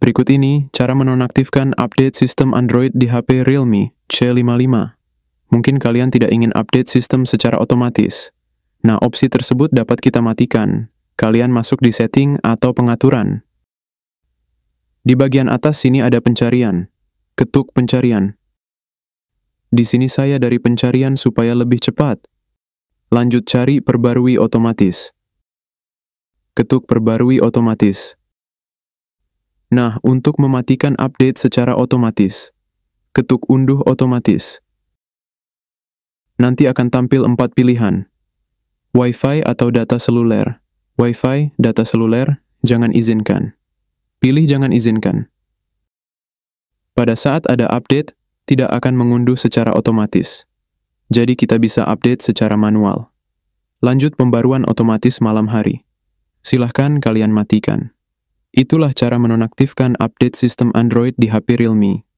Berikut ini cara menonaktifkan update sistem Android di HP Realme C55. Mungkin kalian tidak ingin update sistem secara otomatis. Nah, opsi tersebut dapat kita matikan. Kalian masuk di setting atau pengaturan. Di bagian atas sini ada pencarian. Ketuk pencarian. Di sini saya dari pencarian supaya lebih cepat. Lanjut cari perbarui otomatis. Ketuk perbarui otomatis. Nah, untuk mematikan update secara otomatis, ketuk unduh otomatis. Nanti akan tampil empat pilihan. Wi-Fi atau data seluler. Wi-Fi, data seluler, jangan izinkan. Pilih jangan izinkan. Pada saat ada update, tidak akan mengunduh secara otomatis. Jadi kita bisa update secara manual. Lanjut pembaruan otomatis malam hari. Silahkan kalian matikan. Itulah cara menonaktifkan update sistem Android di HP Realme.